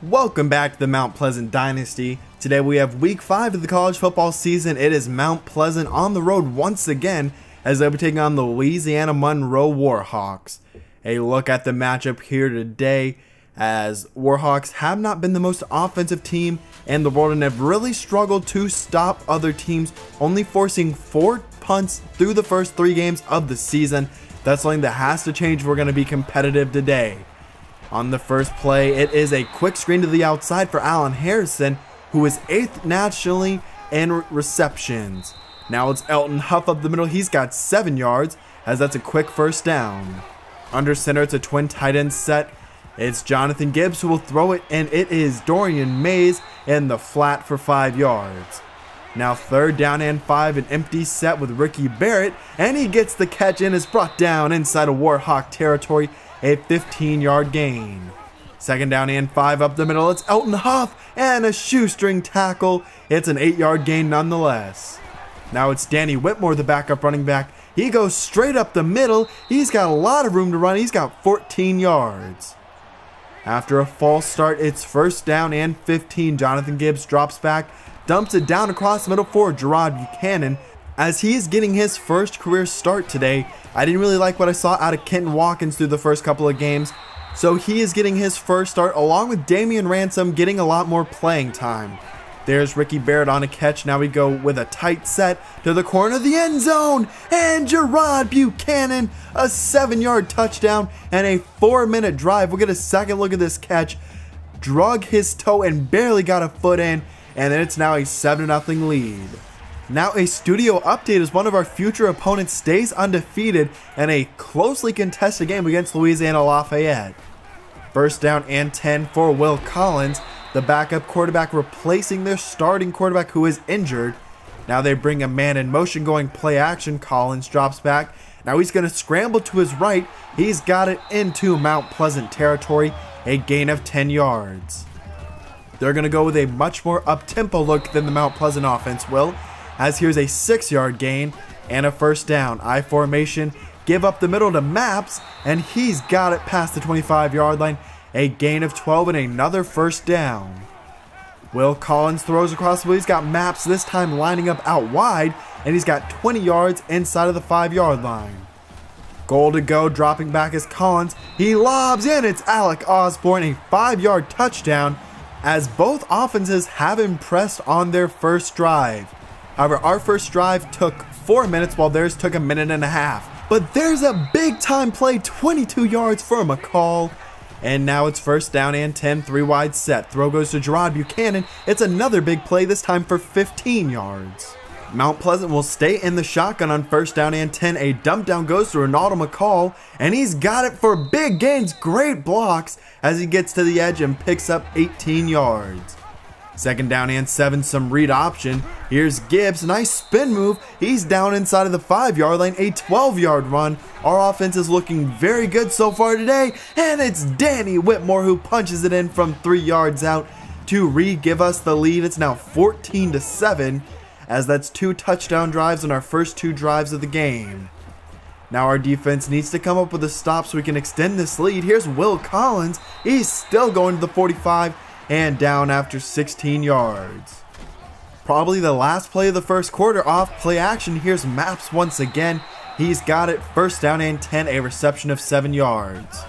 Welcome back to the Mount Pleasant Dynasty. Today we have week 5 of the college football season. It is Mount Pleasant on the road once again as they'll be taking on the Louisiana Monroe Warhawks. A look at the matchup here today as Warhawks have not been the most offensive team and the world and have really struggled to stop other teams, only forcing 4 punts through the first 3 games of the season. That's something that has to change if we're going to be competitive today. On the first play, it is a quick screen to the outside for Allen Harrison, who is 8th nationally in receptions. Now it's Elton Huff up the middle. He's got 7 yards, as that's a quick first down. Under center, it's a twin tight end set. It's Jonathan Gibbs who will throw it, and it is Dorian Mays in the flat for 5 yards. Now third down and 5, an empty set with Ricky Barrett, and he gets the catch and is brought down inside of Warhawk territory a 15 yard gain. Second down and five up the middle, it's Elton Huff and a shoestring tackle. It's an eight yard gain nonetheless. Now it's Danny Whitmore, the backup running back. He goes straight up the middle. He's got a lot of room to run. He's got 14 yards. After a false start, it's first down and 15. Jonathan Gibbs drops back, dumps it down across the middle for Gerard Buchanan as he is getting his first career start today. I didn't really like what I saw out of Kenton Watkins through the first couple of games, so he is getting his first start along with Damian Ransom getting a lot more playing time. There's Ricky Barrett on a catch. Now we go with a tight set to the corner of the end zone. And Gerard Buchanan, a seven yard touchdown and a four minute drive. We'll get a second look at this catch. Drug his toe and barely got a foot in. And then it's now a 7 0 lead. Now a studio update as one of our future opponents stays undefeated in a closely contested game against Louisiana Lafayette. First down and 10 for Will Collins, the backup quarterback replacing their starting quarterback who is injured. Now they bring a man in motion going play action. Collins drops back. Now he's going to scramble to his right. He's got it into Mount Pleasant territory, a gain of 10 yards. They're going to go with a much more up-tempo look than the Mount Pleasant offense will as here's a six yard gain and a first down. I formation, give up the middle to Maps, and he's got it past the 25 yard line. A gain of 12 and another first down. Will Collins throws across the field. He's got Maps this time lining up out wide, and he's got 20 yards inside of the 5 yard line. Goal to go, dropping back as Collins. He lobs in. It's Alec Osborne, a 5 yard touchdown, as both offenses have impressed on their first drive. However, our first drive took 4 minutes while theirs took a minute and a half. But there's a big time play, 22 yards for McCall. And now it's first down and 10, three wide set. Throw goes to Gerard Buchanan. It's another big play, this time for 15 yards. Mount Pleasant will stay in the shotgun on first down and 10. A dump down goes to Ronaldo McCall, and he's got it for big gains. Great blocks as he gets to the edge and picks up 18 yards. Second down and seven, some read option. Here's Gibbs, nice spin move. He's down inside of the five yard line, a 12 yard run. Our offense is looking very good so far today, and it's Danny Whitmore who punches it in from three yards out to re-give us the lead. It's now 14 to 7, as that's two touchdown drives in our first two drives of the game. Now our defense needs to come up with a stop so we can extend this lead. Here's Will Collins. He's still going to the 45 and down after 16 yards. Probably the last play of the first quarter off play action. Here's Maps once again. He's got it first down and 10, a reception of 7 yards.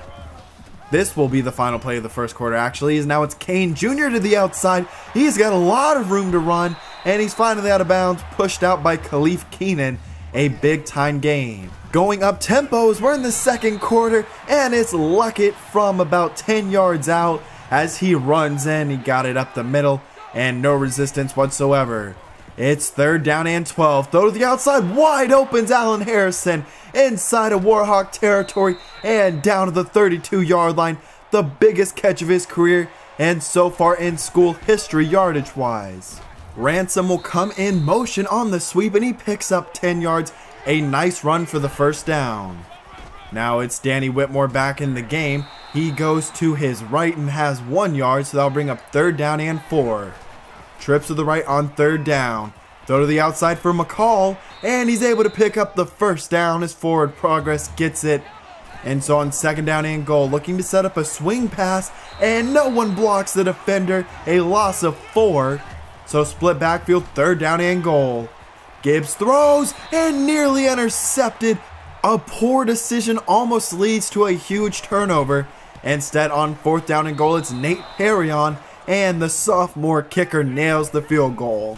This will be the final play of the first quarter actually, is now it's Kane Jr. to the outside. He's got a lot of room to run, and he's finally out of bounds, pushed out by Khalif Keenan. A big time gain. Going up tempos, we're in the second quarter, and it's Luckett from about 10 yards out as he runs in, he got it up the middle and no resistance whatsoever. It's third down and 12. Throw to the outside. Wide opens Allen Harrison inside of Warhawk territory and down to the 32 yard line. The biggest catch of his career and so far in school history yardage wise. Ransom will come in motion on the sweep and he picks up 10 yards. A nice run for the first down. Now it's Danny Whitmore back in the game. He goes to his right and has one yard, so that'll bring up third down and four. Trips to the right on third down. Throw to the outside for McCall, and he's able to pick up the first down as forward progress gets it And so on second down and goal, looking to set up a swing pass, and no one blocks the defender, a loss of four. So split backfield, third down and goal. Gibbs throws and nearly intercepted. A poor decision almost leads to a huge turnover. Instead, on fourth down and goal, it's Nate Perrion, and the sophomore kicker nails the field goal.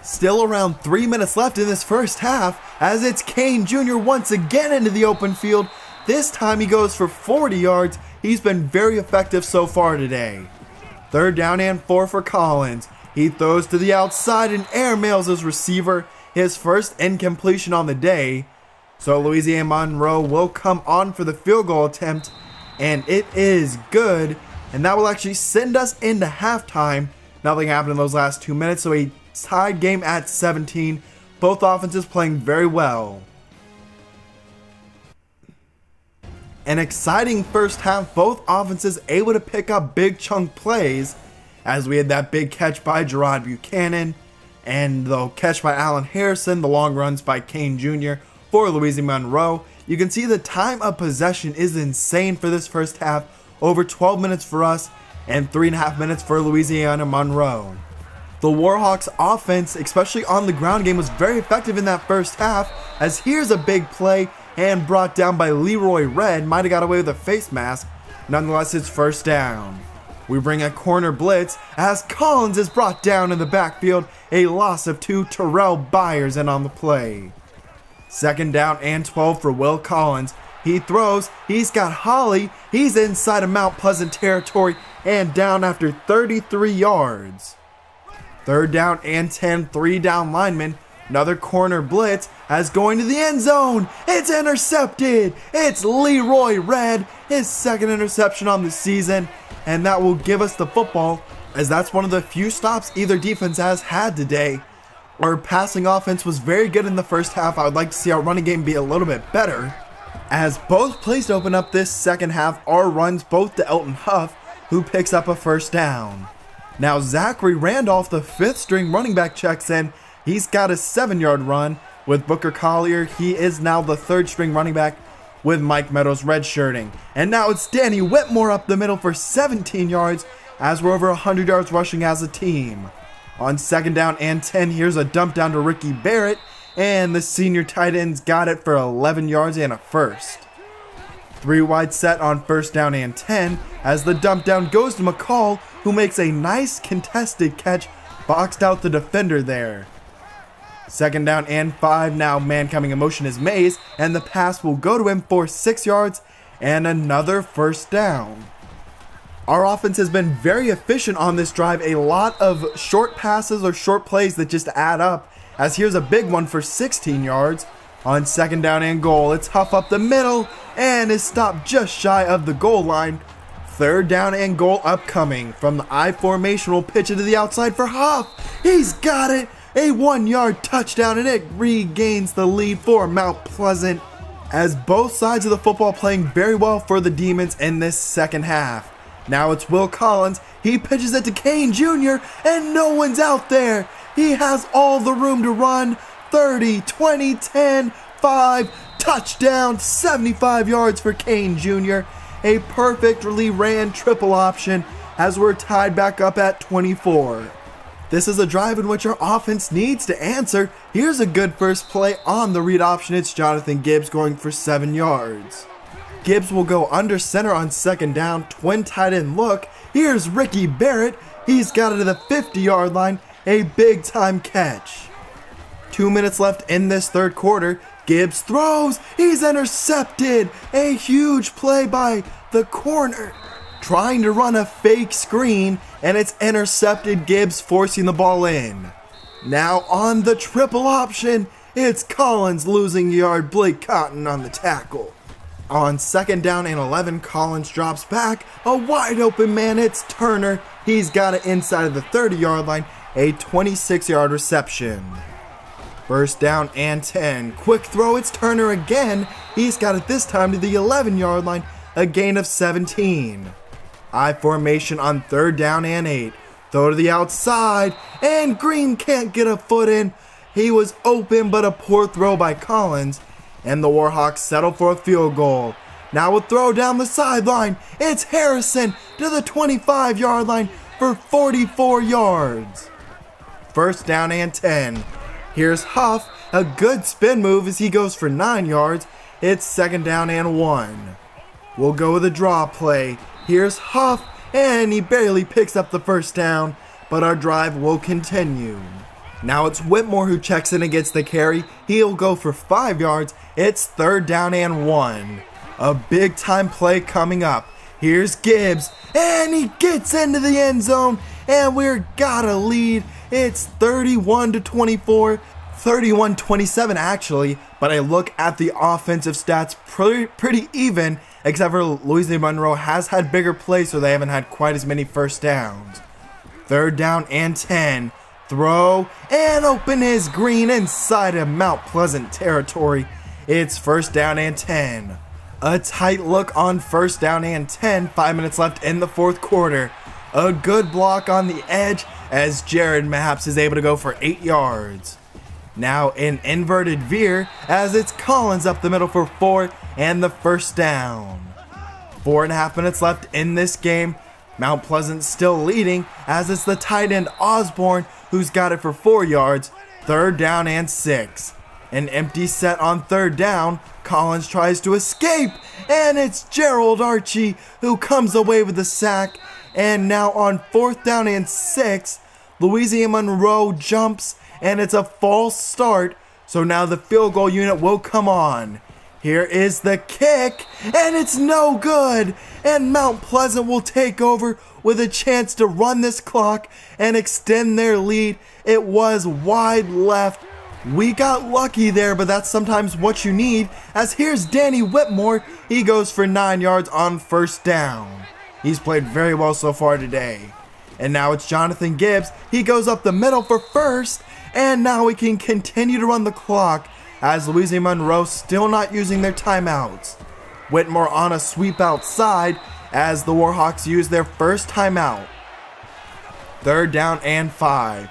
Still around three minutes left in this first half, as it's Kane Jr. once again into the open field. This time he goes for 40 yards. He's been very effective so far today. Third down and four for Collins. He throws to the outside and airmails his receiver, his first incompletion on the day. So Louisiana Monroe will come on for the field goal attempt, and it is good. And that will actually send us into halftime. Nothing happened in those last two minutes, so a tied game at 17. Both offenses playing very well. An exciting first half, both offenses able to pick up big chunk plays as we had that big catch by Gerard Buchanan and the catch by Allen Harrison, the long runs by Kane Jr. for Louisiana Monroe. You can see the time of possession is insane for this first half, over 12 minutes for us and 3.5 minutes for Louisiana Monroe. The Warhawks offense, especially on the ground game, was very effective in that first half, as here's a big play and brought down by Leroy Red, might have got away with a face mask, nonetheless it's first down. We bring a corner blitz as Collins is brought down in the backfield, a loss of two Terrell Byers and on the play. Second down and 12 for Will Collins. He throws, he's got Holly, he's inside of Mount Pleasant territory and down after 33 yards. Third down and 10, three down linemen. Another corner blitz as going to the end zone. It's intercepted. It's Leroy Red, his second interception on the season, and that will give us the football as that's one of the few stops either defense has had today. Our passing offense was very good in the first half. I would like to see our running game be a little bit better. As both plays open up this second half are runs both to Elton Huff, who picks up a first down. Now Zachary Randolph, the fifth string running back, checks in. He's got a seven yard run with Booker Collier. He is now the third string running back with Mike Meadows redshirting. And now it's Danny Whitmore up the middle for 17 yards as we're over 100 yards rushing as a team. On second down and 10, here's a dump down to Ricky Barrett, and the senior tight ends got it for 11 yards and a first. Three wide set on first down and 10 as the dump down goes to McCall, who makes a nice contested catch, boxed out the defender there. Second down and five. Now man coming in motion is Mays, and the pass will go to him for six yards and another first down. Our offense has been very efficient on this drive. A lot of short passes or short plays that just add up. As here's a big one for 16 yards. On second down and goal, it's Huff up the middle and is stopped just shy of the goal line. Third down and goal upcoming. From the I formation We'll pitch it to the outside for Huff. He's got it. A one yard touchdown and it regains the lead for Mount Pleasant. As both sides of the football playing very well for the Demons in this second half. Now it's Will Collins. He pitches it to Kane Jr. and no one's out there. He has all the room to run. 30, 20, 10, 5, touchdown, 75 yards for Kane Jr. A perfectly ran triple option as we're tied back up at 24. This is a drive in which our offense needs to answer. Here's a good first play on the read option. It's Jonathan Gibbs going for 7 yards. Gibbs will go under center on second down, twin tight end look. Here's Ricky Barrett. He's got it to the 50 yard line. A big time catch. Two minutes left in this third quarter. Gibbs throws. He's intercepted. A huge play by the corner trying to run a fake screen, and it's intercepted Gibbs forcing the ball in. Now on the triple option, it's Collins losing yard, Blake Cotton on the tackle. On second down and 11, Collins drops back. A wide open man, it's Turner. He's got it inside of the 30 yard line, a 26 yard reception. First down and 10. Quick throw, it's Turner again. He's got it this time to the 11 yard line, a gain of 17. I formation on third down and eight. Throw to the outside, and Green can't get a foot in. He was open, but a poor throw by Collins, and the Warhawks settle for a field goal. Now a throw down the sideline. It's Harrison to the 25 yard line for 44 yards. First down and 10. Here's Huff, a good spin move as he goes for 9 yards. It's second down and 1. We'll go with a draw play. Here's Huff, and he barely picks up the first down, but our drive will continue. Now it's Whitmore who checks in against the carry. He'll go for 5 yards. It's third down and 1. A big time play coming up. Here's Gibbs, and he gets into the end zone, and we're got a lead. It's 31 to 24, 31 27 actually, but I look at the offensive stats pretty, pretty even, except for Louisiana Monroe has had bigger plays, so they haven't had quite as many first downs. Third down and 10. Throw and open is green inside of Mount Pleasant territory. It's first down and 10. A tight look on first down and 10, 5 minutes left in the fourth quarter. A good block on the edge as Jared Maps is able to go for 8 yards. Now an inverted veer as it's Collins up the middle for 4 and the first down. Four and a half minutes left in this game. Mount Pleasant still leading as it's the tight end Osborne who's got it for 4 yards. Third down and 6. An empty set on third down. Collins tries to escape, and it's Gerald Archie who comes away with the sack. And now on fourth down and six, Louisiana Monroe jumps, and it's a false start. So now the field goal unit will come on. Here is the kick, and it's no good. And Mount Pleasant will take over with a chance to run this clock and extend their lead. It was wide left we got lucky there, but that's sometimes what you need. As here's Danny Whitmore. He goes for 9 yards on first down. He's played very well so far today. And now it's Jonathan Gibbs. He goes up the middle for first. And now we can continue to run the clock as Louisiana Monroe still not using their timeouts. Whitmore on a sweep outside as the Warhawks use their first timeout. Third down and five.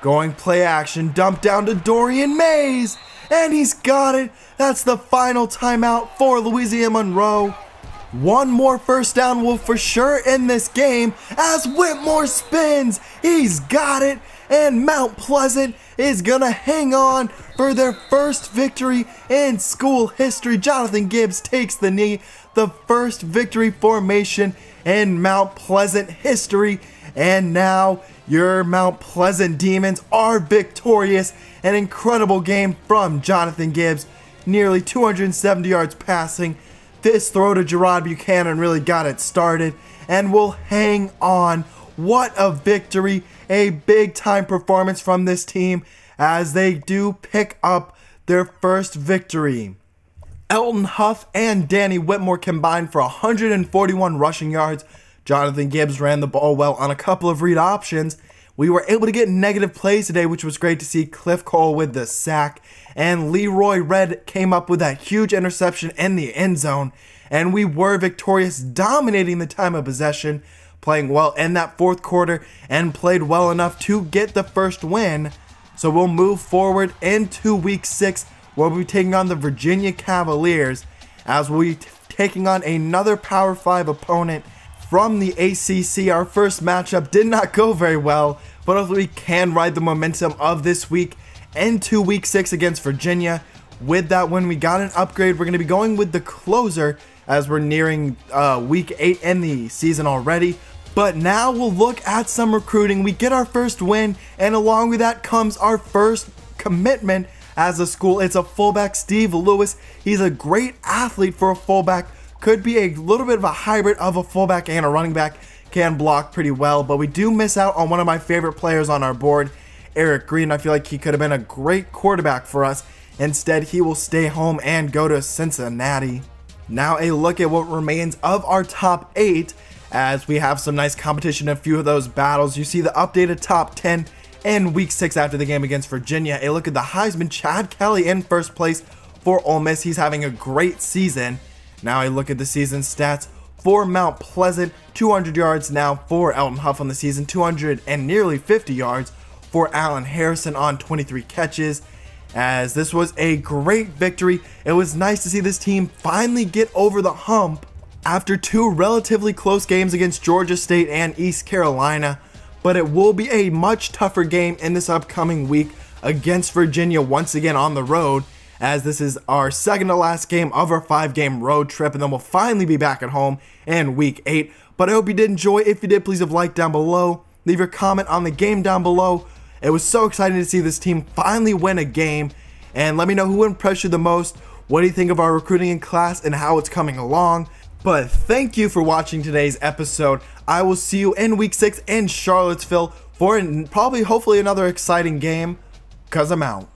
Going play action, dump down to Dorian Mays, and he's got it. That's the final timeout for Louisiana Monroe. One more first down will for sure end this game as Whitmore spins. He's got it, and Mount Pleasant is gonna hang on for their first victory in school history. Jonathan Gibbs takes the knee, the first victory formation in Mount Pleasant history, and now your Mount Pleasant Demons are victorious. An incredible game from Jonathan Gibbs. Nearly 270 yards passing. This throw to Gerard Buchanan really got it started and will hang on. What a victory. A big time performance from this team as they do pick up their first victory. Elton Huff and Danny Whitmore combined for 141 rushing yards, Jonathan Gibbs ran the ball well on a couple of read options. We were able to get negative plays today, which was great to see Cliff Cole with the sack. And Leroy Red came up with that huge interception in the end zone. And we were victorious, dominating the time of possession, playing well in that fourth quarter, and played well enough to get the first win. So we'll move forward into week six, where we'll be taking on the Virginia Cavaliers, as we'll be taking on another Power 5 opponent from the ACC. Our first matchup did not go very well, but hopefully we can ride the momentum of this week into week six against Virginia. With that win, we got an upgrade. We're going to be going with the closer as we're nearing uh, week eight in the season already. But now we'll look at some recruiting. We get our first win, and along with that comes our first commitment as a school. It's a fullback, Steve Lewis. He's a great athlete for a fullback could be a little bit of a hybrid of a fullback and a running back. Can block pretty well, but we do miss out on one of my favorite players on our board, Eric Green. I feel like he could have been a great quarterback for us. Instead, he will stay home and go to Cincinnati. Now, a look at what remains of our top 8 as we have some nice competition in a few of those battles. You see the updated top 10 in week 6 after the game against Virginia. A look at the Heisman, Chad Kelly in first place for Ole Miss. He's having a great season. Now I look at the season stats for Mount Pleasant, 200 yards now for Elton Huff on the season, 200 and nearly 50 yards for Allen Harrison on 23 catches. as this was a great victory. It was nice to see this team finally get over the hump after two relatively close games against Georgia State and East Carolina, but it will be a much tougher game in this upcoming week against Virginia once again on the road, as this is our second to last game of our five game road trip, and then we'll finally be back at home in week eight. But I hope you did enjoy. If you did, please have like down below. Leave your comment on the game down below. It was so exciting to see this team finally win a game. And let me know who impressed you the most. What do you think of our recruiting in class and how it's coming along? But thank you for watching today's episode. I will see you in week six in Charlottesville for probably, hopefully, another exciting game. Cause I'm out.